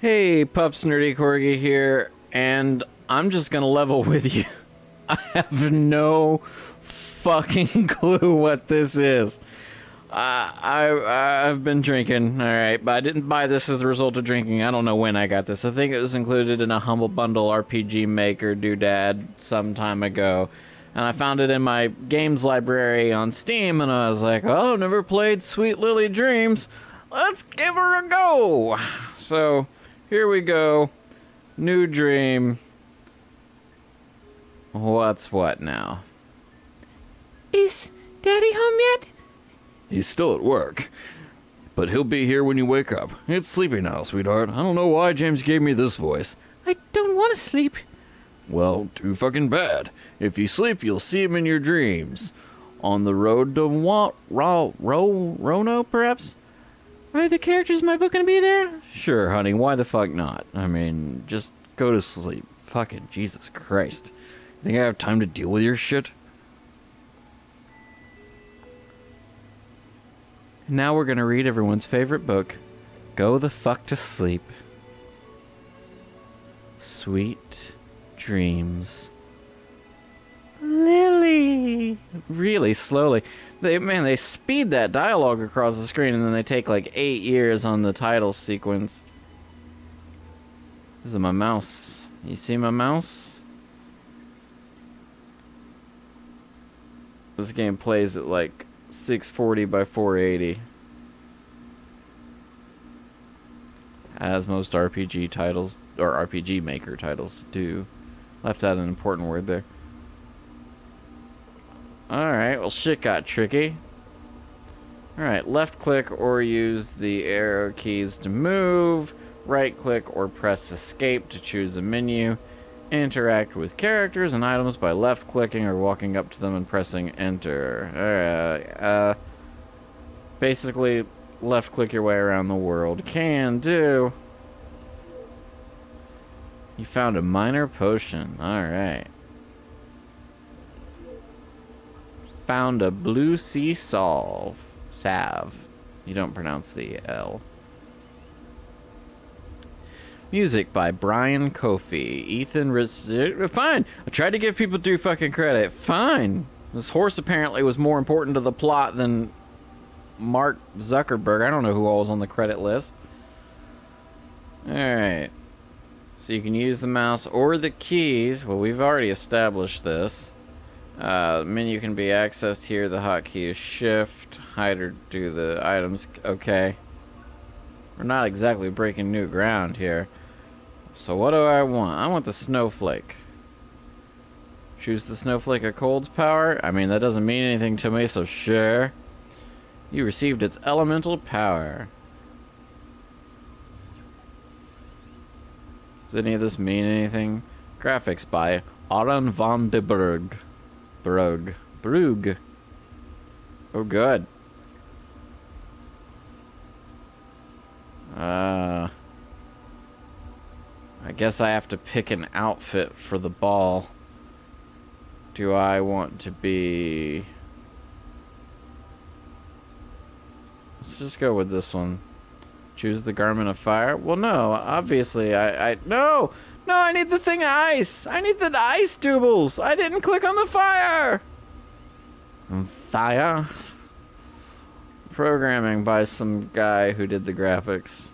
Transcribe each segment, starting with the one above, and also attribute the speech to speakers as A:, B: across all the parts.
A: Hey, Pups NerdiCorgi here, and I'm just gonna level with you. I have no fucking clue what this is. Uh, I I've been drinking, all right, but I didn't buy this as a result of drinking. I don't know when I got this. I think it was included in a Humble Bundle RPG Maker doodad some time ago, and I found it in my games library on Steam, and I was like, oh, never played Sweet Lily Dreams. Let's give her a go. So here we go. New dream. What's what now?
B: Is Daddy home yet?
C: He's still at work. But he'll be here when you wake up. It's sleepy now, sweetheart. I don't know why James gave me this voice.
B: I don't want to sleep.
C: Well, too fucking bad. If you sleep, you'll see him in your dreams. On the road to Wa- Ro- Ro- Rono, perhaps?
B: Are the characters in my book gonna be there?
A: Sure, honey. Why the fuck not? I mean, just go to sleep. Fucking Jesus Christ.
C: You think I have time to deal with your shit?
A: Now we're gonna read everyone's favorite book, Go the Fuck to Sleep. Sweet dreams.
B: Lily.
A: Really slowly. They man, they speed that dialogue across the screen and then they take like eight years on the title sequence. This is my mouse. You see my mouse? This game plays at like 640 by 480. As most RPG titles, or RPG Maker titles do. Left out an important word there. Alright, well shit got tricky. Alright, left click or use the arrow keys to move. Right click or press escape to choose a menu. Interact with characters and items by left clicking or walking up to them and pressing enter. Alright, uh, basically left click your way around the world. Can do. You found a minor potion. Alright. Found a blue sea salve. Salve. You don't pronounce the L. Music by Brian Kofi. Ethan Riz- uh, Fine. I tried to give people due fucking credit. Fine. This horse apparently was more important to the plot than Mark Zuckerberg. I don't know who all was on the credit list. Alright. So you can use the mouse or the keys. Well, we've already established this. Uh, menu can be accessed here. The hotkey is shift. Hide or do the items. Okay. We're not exactly breaking new ground here. So what do I want? I want the snowflake. Choose the snowflake of cold's power? I mean, that doesn't mean anything to me, so sure. You received its elemental power. Does any of this mean anything? Graphics by Aron van de Berg. Brug. Brug. Oh, good. Uh, I guess I have to pick an outfit for the ball. Do I want to be... Let's just go with this one. Choose the garment of fire? Well, no, obviously I... I no! No, I need the thing of ice! I need the ice doubles! I didn't click on the fire! Um, fire? Programming by some guy who did the graphics.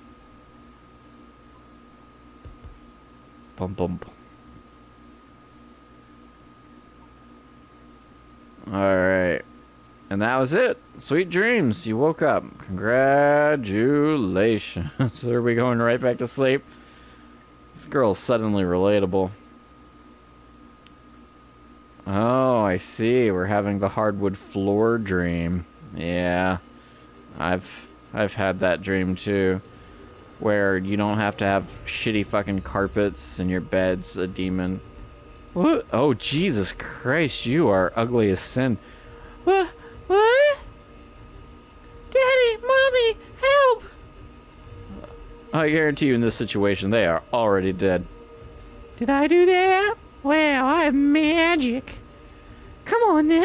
A: Bum bum. Alright. And that was it. Sweet dreams. You woke up. Congratulations. Are we going right back to sleep? This girl's suddenly relatable. Oh, I see. We're having the hardwood floor dream. Yeah. I've I've had that dream too. Where you don't have to have shitty fucking carpets and your bed's a demon. What? Oh, Jesus Christ, you are ugly as sin.
B: What? What? Daddy, Mommy, help!
A: I guarantee you in this situation, they are already dead.
B: Did I do that? Well, I'm magic. Come on then.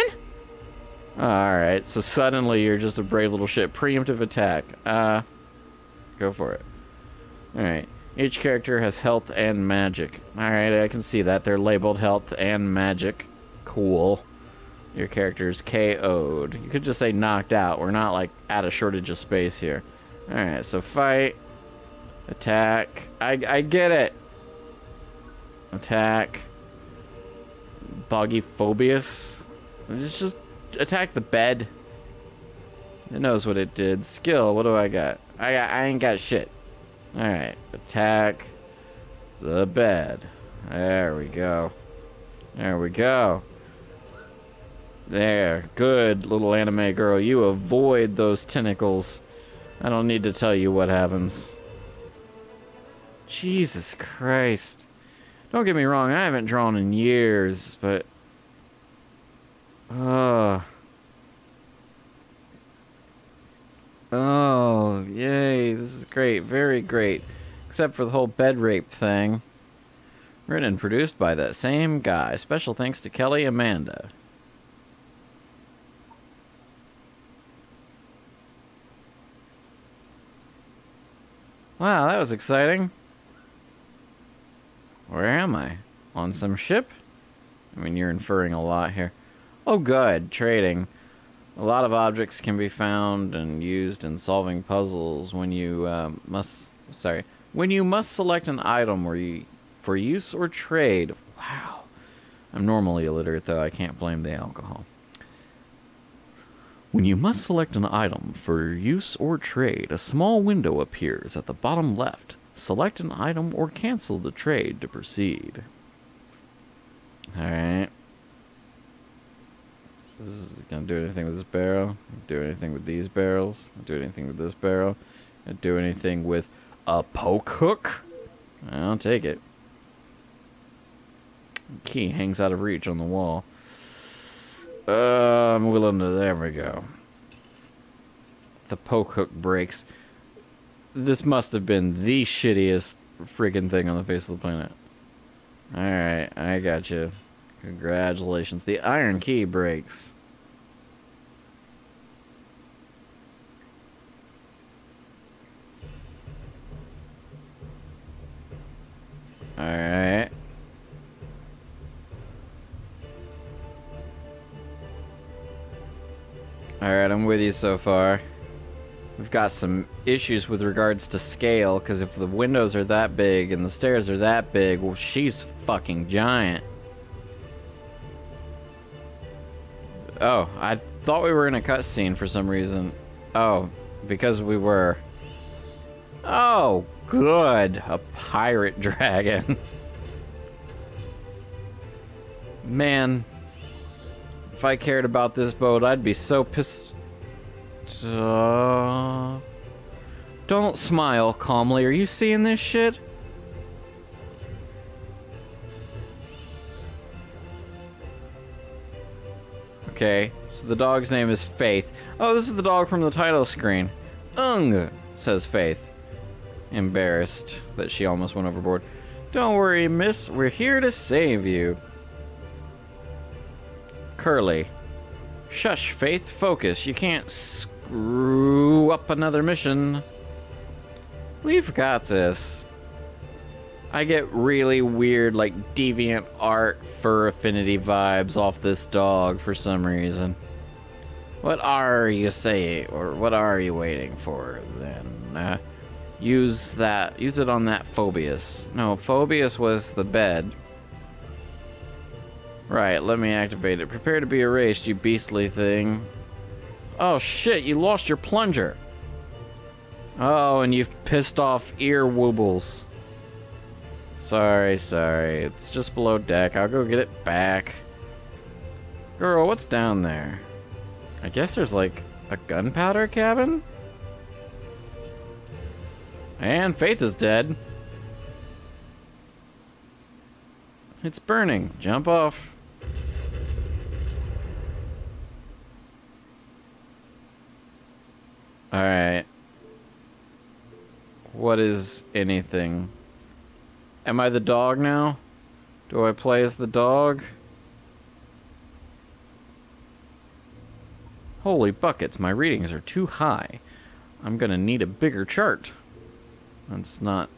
A: Alright, so suddenly you're just a brave little shit. Preemptive attack. Uh, go for it. Alright. Each character has health and magic. Alright, I can see that. They're labeled health and magic. Cool. Your character's KO'd. You could just say knocked out. We're not like at a shortage of space here. Alright, so fight. Attack. I, I get it. Attack. Boggy phobius. Just, just attack the bed. It knows what it did. Skill, what do I got? I got, I ain't got shit. Alright, attack the bed. There we go. There we go. There, good little anime girl. You avoid those tentacles. I don't need to tell you what happens. Jesus Christ. Don't get me wrong, I haven't drawn in years, but. Uh. Oh, yay. This is great. Very great. Except for the whole bed rape thing. Written and produced by that same guy. Special thanks to Kelly Amanda. Wow, that was exciting. Where am I? On some ship? I mean, you're inferring a lot here. Oh, good. Trading. A lot of objects can be found and used in solving puzzles when you um, must. Sorry. When you must select an item for use or trade. Wow. I'm normally illiterate, though. I can't blame the alcohol. When you must select an item for use or trade, a small window appears at the bottom left. Select an item or cancel the trade to proceed. Alright. This is gonna do anything with this barrel. Do anything with these barrels. Do anything with this barrel. Do anything with a poke hook. I'll take it. Key hangs out of reach on the wall. Uh, I'm willing to. There we go. The poke hook breaks. This must have been the shittiest freaking thing on the face of the planet. Alright, I got you. Congratulations. The iron key breaks. Alright. Alright, I'm with you so far. We've got some issues with regards to scale, because if the windows are that big and the stairs are that big, well, she's fucking giant. Oh, I thought we were in a cutscene for some reason. Oh, because we were. Oh, good. A pirate dragon. Man, if I cared about this boat, I'd be so pissed. Uh, don't smile calmly. Are you seeing this shit? Okay, so the dog's name is Faith. Oh, this is the dog from the title screen. Ung, says Faith. Embarrassed that she almost went overboard. Don't worry, miss. We're here to save you. Curly. Shush, Faith. Focus. You can't screw up another mission. We've got this. I get really weird, like, deviant art fur affinity vibes off this dog for some reason. What are you saying, or what are you waiting for, then? Uh, use that, use it on that Phobius. No, Phobius was the bed. Right, let me activate it. Prepare to be erased, you beastly thing. Oh shit, you lost your plunger. Oh, and you've pissed off ear woobles. Sorry, sorry. It's just below deck. I'll go get it back. Girl, what's down there? I guess there's like a gunpowder cabin? And Faith is dead. It's burning. Jump off. Alright. What is anything? Am I the dog now? Do I play as the dog? Holy buckets, my readings are too high. I'm gonna need a bigger chart. That's not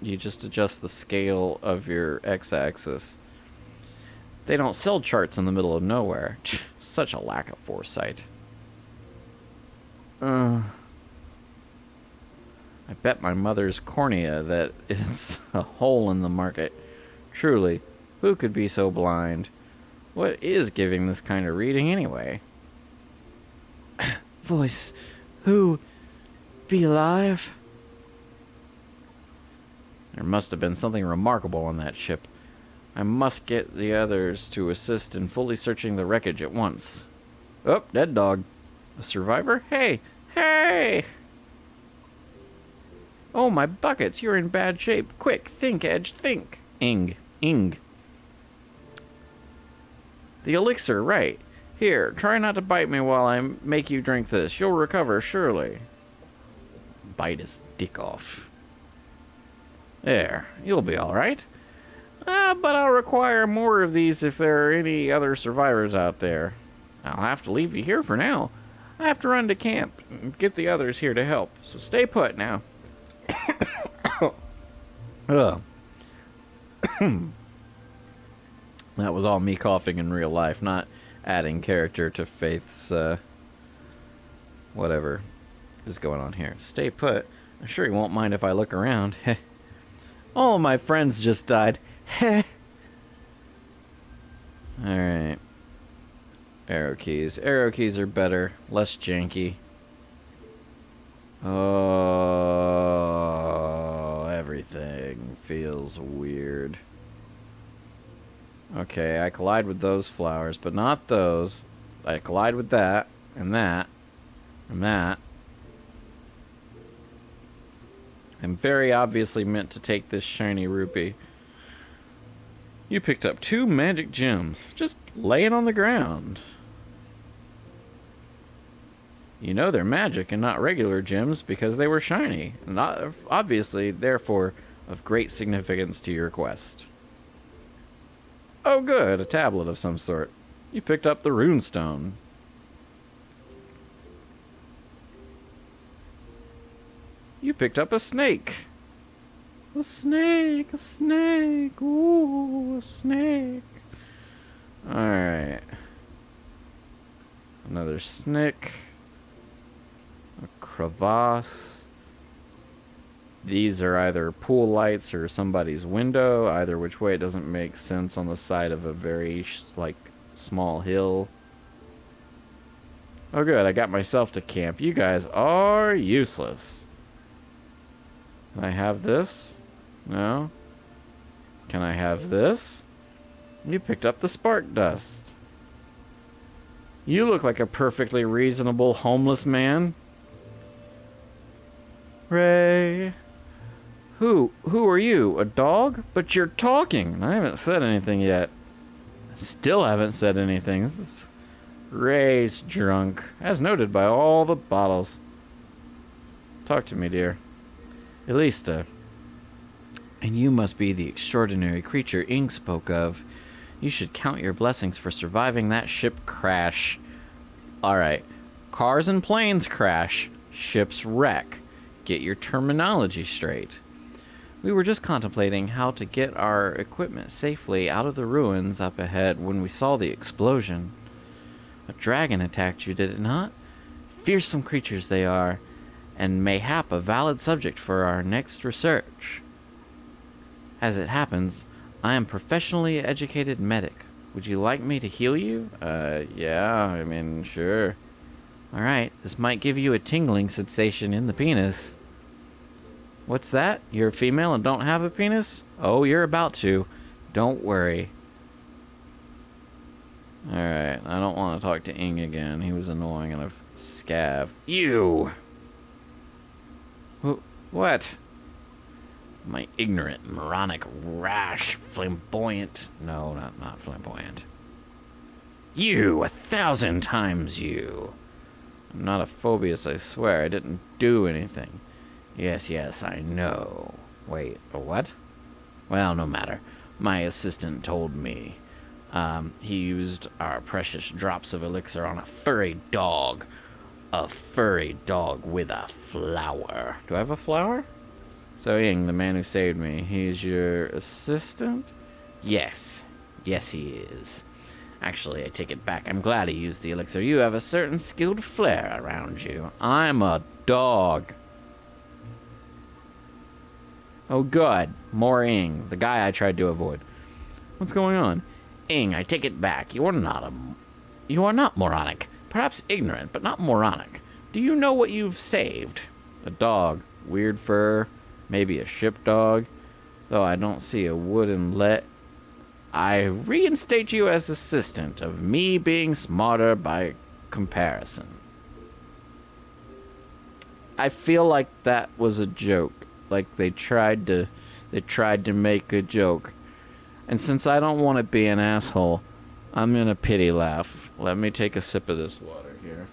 A: You just adjust the scale of your x-axis. They don't sell charts in the middle of nowhere. Such a lack of foresight. Uh, I bet my mother's cornea that it's a hole in the market. Truly, who could be so blind? What is giving this kind of reading anyway?
B: Voice, who be alive?
A: There must have been something remarkable on that ship. I must get the others to assist in fully searching the wreckage at once. Oh, dead dog. A survivor? Hey! Hey! Oh, my buckets, you're in bad shape. Quick, think, Edge, think. Ing. Ing. The elixir, right. Here, try not to bite me while I make you drink this. You'll recover, surely. Bite his dick off. There, you'll be alright. Ah, but I'll require more of these if there are any other survivors out there. I'll have to leave you here for now. I have to run to camp and get the others here to help, so stay put now. That was all me coughing in real life, not adding character to Faith's, uh, whatever is going on here. Stay put. I'm sure he won't mind if I look around. all my friends just died. Alright. Arrow keys. Arrow keys are better, less janky. Oh, everything feels weird. Okay, I collide with those flowers, but not those. I collide with that, and that, and that. I'm very obviously meant to take this shiny rupee. You picked up two magic gems, just laying on the ground. You know they're magic and not regular gems because they were shiny, not obviously, therefore, of great significance to your quest. Oh good, a tablet of some sort. You picked up the runestone. You picked up a snake.
B: A snake, a snake, ooh, a snake.
A: Alright. Another snick. A crevasse. These are either pool lights or somebody's window. Either which way it doesn't make sense on the side of a very, sh- like, small hill. Oh good, I got myself to camp. You guys are useless. Can I have this? No? Can I have this? You picked up the spark dust. You look like a perfectly reasonable homeless man. Ray. Who? Who are you? A dog? But you're talking. I haven't said anything yet. Still haven't said anything. This is Ray's drunk, as noted by all the bottles. Talk to me, dear. Elista. And you must be the extraordinary creature Ing spoke of. You should count your blessings for surviving that ship crash. Alright. Cars and planes crash. Ships wreck. Get your terminology straight. We were just contemplating how to get our equipment safely out of the ruins up ahead when we saw the explosion. A dragon attacked you, did it not? Fearsome creatures they are, and mayhap a valid subject for our next research. As it happens, I am professionally educated medic. Would you like me to heal you? Uh, yeah, I mean, sure. Alright, this might give you a tingling sensation in the penis. What's that? You're a female and don't have a penis? Oh, you're about to. Don't worry. Alright, I don't want to talk to Ing again. He was annoying and a scav. You! Wh- What? My ignorant, moronic, rash, flamboyant. No, not, not flamboyant. You! A thousand times you! I'm not a phobius, I swear. I didn't do anything. Yes, yes, I know. Wait, what? Well, no matter. My assistant told me. Um, he used our precious drops of elixir on a furry dog. A furry dog with a flower. Do I have a flower? So Ing, the man who saved me, he's your assistant? Yes. Yes, he is. Actually, I take it back. I'm glad he used the elixir. You have a certain skilled flair around you. I'm a dog. Oh, good. More Ing, the guy I tried to avoid. What's going on? Ing, I take it back. You are not a. You are not moronic. Perhaps ignorant, but not moronic. Do you know what you've saved? A dog. Weird fur. Maybe a ship dog. Though I don't see a wooden let. I reinstate you as assistant of me being smarter by comparison. I feel like that was a joke. Like they tried to they tried to make a joke. And since I don't want to be an asshole, I'm gonna pity laugh. Let me take a sip of this water here.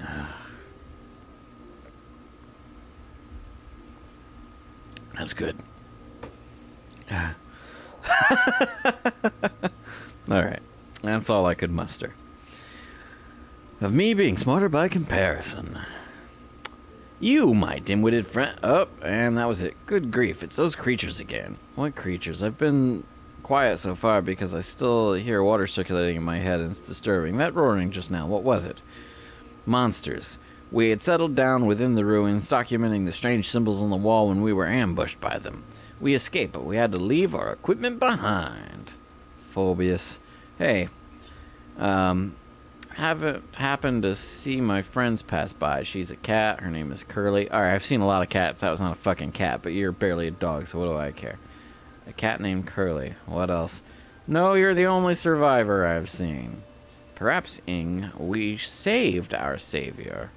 A: That's good. Alright. That's all I could muster. Of me being smarter by comparison. You, my dim-witted friend. Up, oh, and that was it. Good grief, it's those creatures again. What creatures? I've been quiet so far because I still hear water circulating in my head and it's disturbing. That roaring just now, what was it? Monsters. We had settled down within the ruins, documenting the strange symbols on the wall when we were ambushed by them. We escaped, but we had to leave our equipment behind. Phobius. Hey, um, haven't happened to see my friends pass by. She's a cat. Her name is Curly. Alright, I've seen a lot of cats. That was not a fucking cat, but you're barely a dog, so what do I care? A cat named Curly. What else? No, you're the only survivor I've seen. Perhaps, Ing, we saved our savior.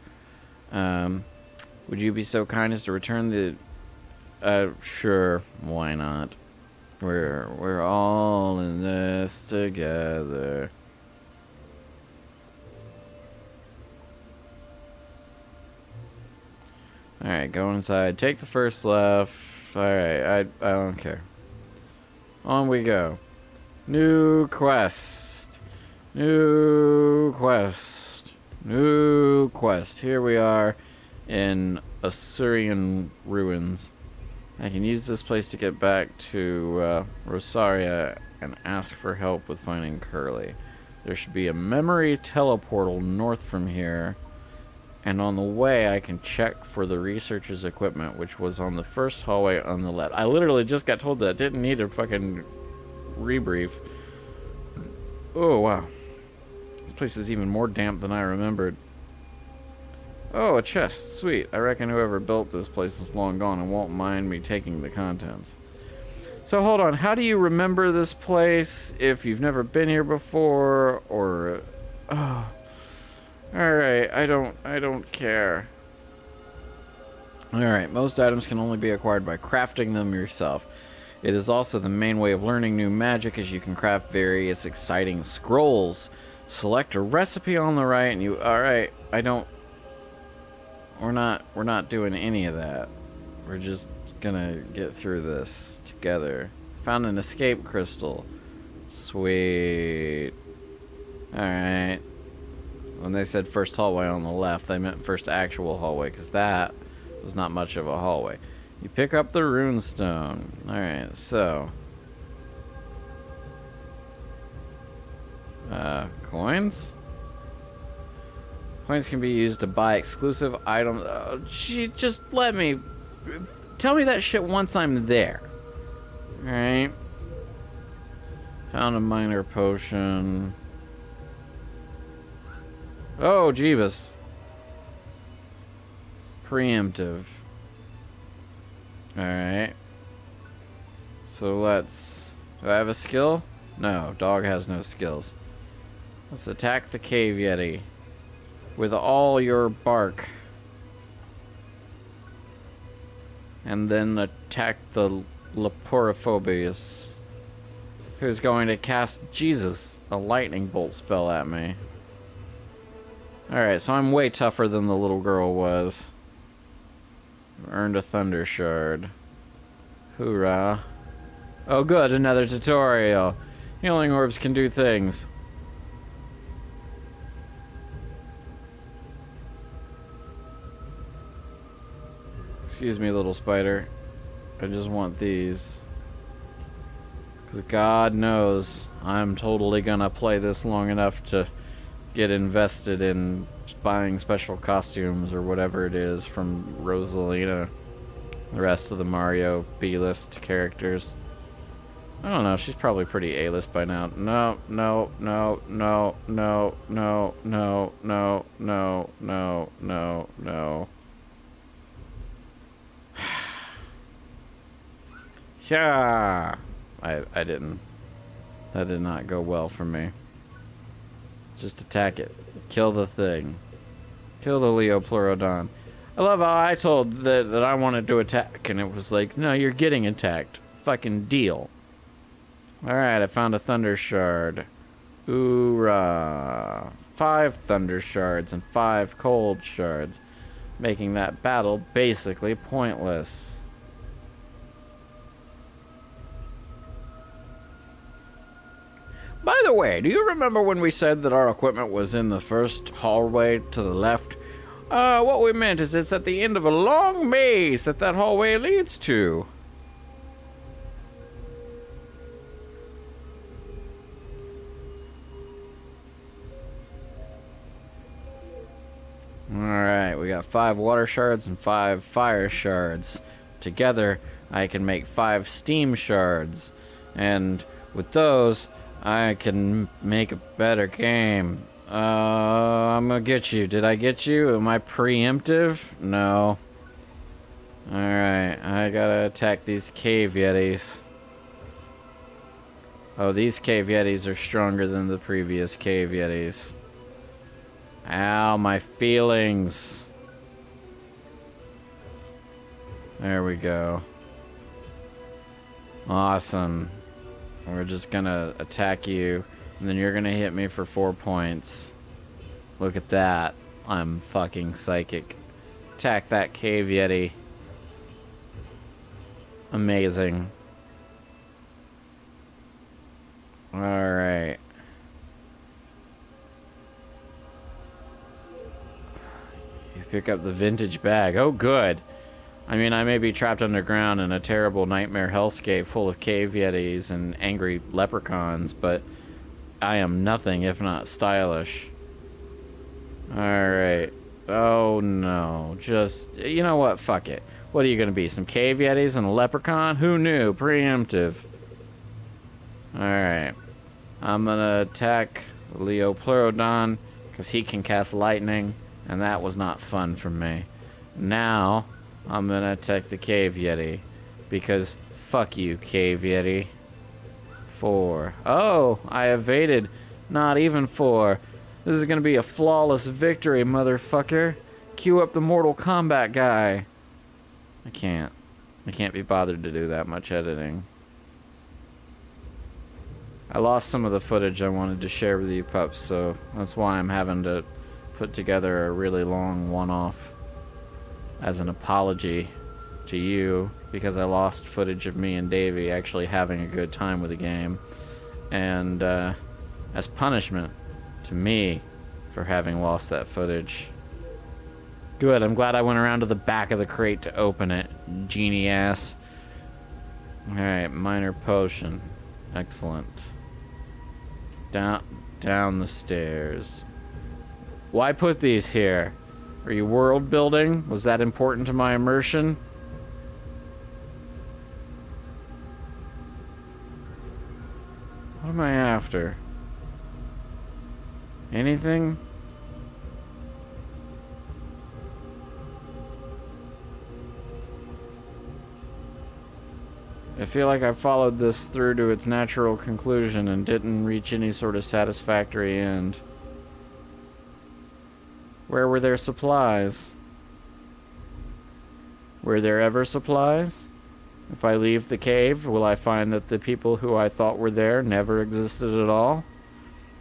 A: Um, would you be so kind as to return the... Uh, sure, why not? We're, we're all in this together. Alright, go inside. Take the first left. Alright, I, I don't care. On we go. New quest. New quest. New quest. Here we are in Assyrian ruins. I can use this place to get back to uh, Rosaria and ask for help with finding Curly. There should be a memory teleportal north from here and on the way I can check for the researcher's equipment, which was on the first hallway on the left. I literally just got told that. Didn't need a fucking rebrief. Oh, wow. This place is even more damp than I remembered. Oh, a chest. Sweet. I reckon whoever built this place is long gone and won't mind me taking the contents. So hold on, how do you remember this place if you've never been here before or... Oh... Alright, I don't I don't care. Alright, most items can only be acquired by crafting them yourself. It is also the main way of learning new magic as you can craft various exciting scrolls. Select a recipe on the right and you alright, I don't we're not we're not doing any of that. We're just gonna get through this together. Found an escape crystal. Sweet. Alright. When they said first hallway on the left, they meant first actual hallway, because that was not much of a hallway. You pick up the runestone. Alright, so... Uh, coins? Coins can be used to buy exclusive items. Oh, just let me... Tell me that shit once I'm there. Alright. Found a minor potion. Oh, Jeebus. Preemptive. Alright. So let's... Do I have a skill? No, dog has no skills. Let's attack the cave yeti. With all your bark. And then attack the Leporophobius. Who's going to cast Jesus, a lightning bolt spell at me. Alright, so I'm way tougher than the little girl was. Earned a Thunder Shard. Hoorah. Oh good, another tutorial. Healing orbs can do things. Excuse me, little spider. I just want these. Because God knows I'm totally gonna play this long enough to get invested in buying special costumes or whatever it is from Rosalina. The rest of the Mario B-list characters. I don't know, she's probably pretty A-list by now. No, no, no, no, no, no, no, no, no, no, no, no. Yeah. I I didn't. That did not go well for me. Just attack it. Kill the thing. Kill the Leo Pleurodon. I love how I told that, that I wanted to attack, and it was like, no, you're getting attacked. Fucking deal. Alright, I found a Thunder Shard. Hoorah. Five Thunder Shards and five Cold Shards, making that battle basically pointless. By the way, do you remember when we said that our equipment was in the first hallway to the left? Uh, what we meant is it's at the end of a long maze that that hallway leads to. Alright, we got five water shards and five fire shards. Together, I can make five steam shards. And with those, I can make a better game. Uh, I'm gonna get you. Did I get you? Am I preemptive? No. Alright, I gotta attack these cave yetis. Oh, these cave yetis are stronger than the previous cave yetis. Ow, my feelings. There we go. Awesome. We're just gonna attack you, and then you're gonna hit me for four points. Look at that. I'm fucking psychic. Attack that cave yeti. Amazing. Alright. You pick up the vintage bag. Oh, good. I mean, I may be trapped underground in a terrible nightmare hellscape full of cave yetis and angry leprechauns, but I am nothing if not stylish. Alright. Oh no. Just, you know what? Fuck it. What are you gonna be? Some cave yetis and a leprechaun? Who knew? Preemptive. Alright. I'm gonna attack Leo Pleurodon because he can cast lightning, and that was not fun for me. Now, I'm gonna attack the Cave Yeti. Because fuck you, Cave Yeti. Four. Oh, I evaded. Not even four. This is gonna be a flawless victory, motherfucker. Cue up the Mortal Kombat guy. I can't. I can't be bothered to do that much editing. I lost some of the footage I wanted to share with you pups, so that's why I'm having to put together a really long one-off as an apology to you because I lost footage of me and Davy actually having a good time with the game, and uh, as punishment to me for having lost that footage. Good, I'm glad I went around to the back of the crate to open it, genie ass. Alright, minor potion. Excellent. Down, down the stairs. Why put these here? Are you world building? Was that important to my immersion? What am I after? Anything? I feel like I followed this through to its natural conclusion and didn't reach any sort of satisfactory end. Where were their supplies? Were there ever supplies? If I leave the cave, will I find that the people who I thought were there never existed at all?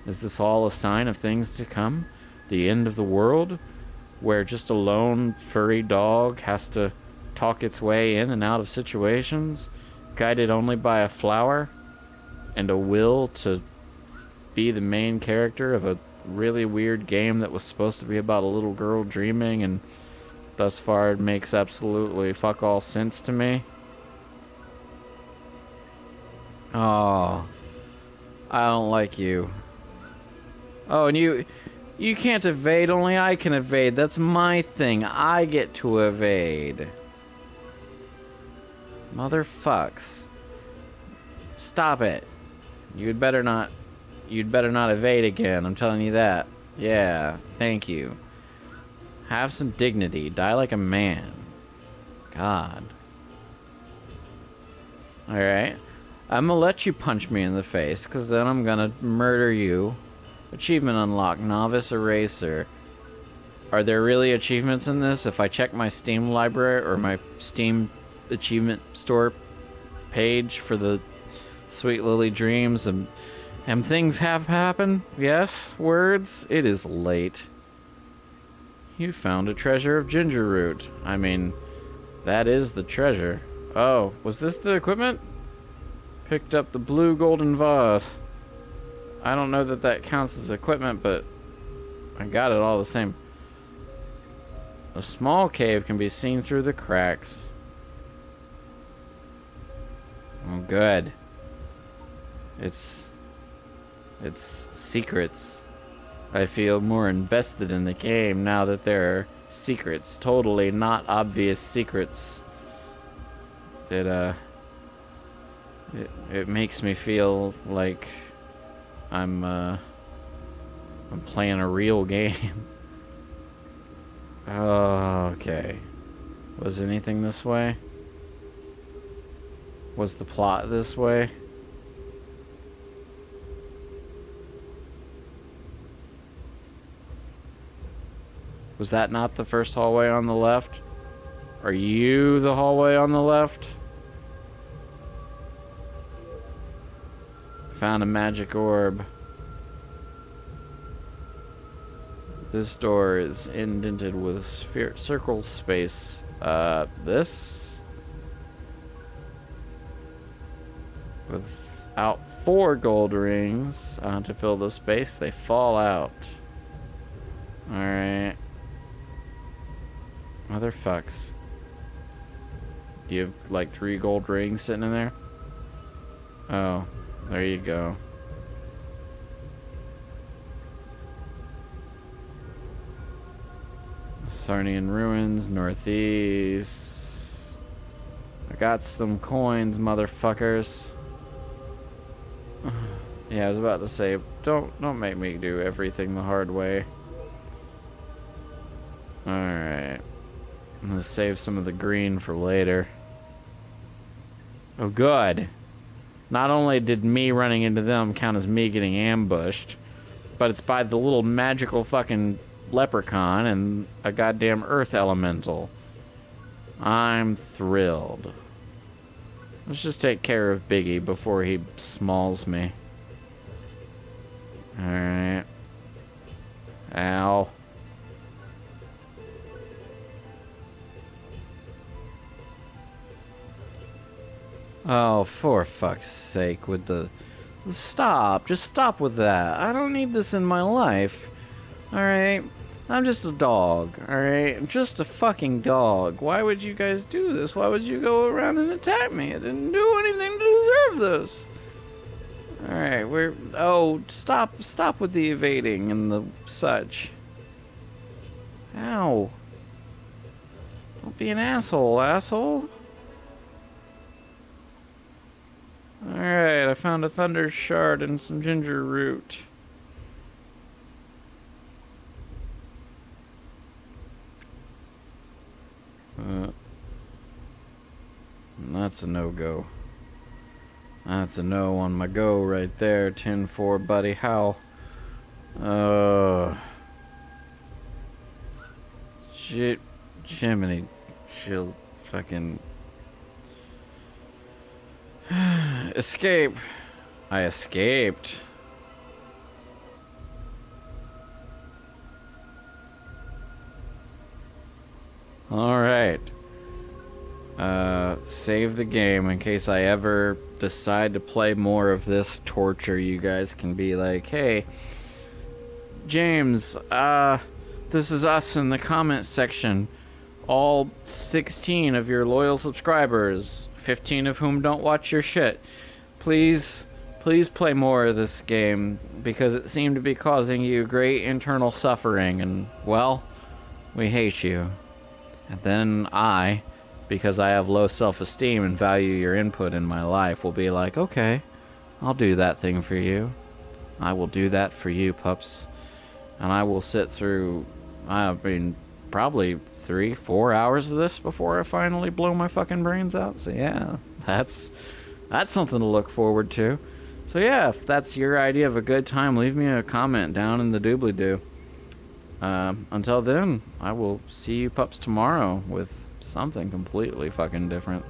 A: Is this all a sign of things to come? The end of the world? Where just a lone furry dog has to talk its way in and out of situations? Guided only by a flower? And a will to be the main character of a really weird game that was supposed to be about a little girl dreaming and thus far it makes absolutely fuck all sense to me. Oh, I don't like you. Oh, and you, you can't evade. Only I can evade. That's my thing. I get to evade. Motherfucks. Stop it. You'd better not. You'd better not evade again. I'm telling you that. Yeah. Thank you. Have some dignity. Die like a man. God. Alright. I'm gonna let you punch me in the face, because then I'm gonna murder you. Achievement unlocked. Novice Eraser. Are there really achievements in this? If I check my Steam library or my Steam achievement store page for the Sweet Lily Dreams and, and things have happened? Yes? Words? It is late. You found a treasure of ginger root. I mean, that is the treasure. Oh, was this the equipment? Picked up the blue golden vase. I don't know that that counts as equipment, but I got it all the same. A small cave can be seen through the cracks. Oh, good. It's... It's secrets. I feel more invested in the game now that there are secrets. Totally not obvious secrets. It, uh... It, it makes me feel like I'm, uh... I'm playing a real game. oh, okay. Was anything this way? Was the plot this way? Was that not the first hallway on the left? Are you the hallway on the left? Found a magic orb. This door is indented with sphere circle space. Uh, this? Without four gold rings uh, to fill the space, they fall out. Alright. Motherfucks. You have like three gold rings sitting in there? Oh, there you go. Sarnian Ruins, Northeast. I got some coins, motherfuckers. yeah, I was about to say, don't don't make me do everything the hard way. Alright. I'm gonna save some of the green for later. Oh, good. Not only did me running into them count as me getting ambushed, but it's by the little magical fucking leprechaun and a goddamn earth elemental. I'm thrilled. Let's just take care of Biggie before he smalls me. Alright. Ow. Oh, for fuck's sake, with the... Stop, just stop with that. I don't need this in my life. Alright? I'm just a dog, alright? I'm just a fucking dog. Why would you guys do this? Why would you go around and attack me? I didn't do anything to deserve this. Alright, we're... Oh, stop, stop with the evading and the such. Ow. Don't be an asshole, asshole. Alright, I found a thunder shard and some ginger root. Uh, that's a no-go. That's a no on my go right there. 10-4, buddy. How? Uh... Shit. Jiminy. She'll fucking... Escape. I escaped. Alright. Uh, save the game in case I ever decide to play more of this torture. You guys can be like, hey, James, uh, this is us in the comment section. all 16 of your loyal subscribers, 15 of whom don't watch your shit, please, please play more of this game because it seemed to be causing you great internal suffering, and well, we hate you. And then I, because I have low self esteem and value your input in my life, will be like, okay, I'll do that thing for you. I will do that for you, pups. And I will sit through, I mean, probably three, four hours of this before I finally blow my fucking brains out. So yeah, that's that's something to look forward to. So yeah, if that's your idea of a good time, leave me a comment down in the doobly doo. Um, until then, I will see you pups tomorrow with something completely fucking different.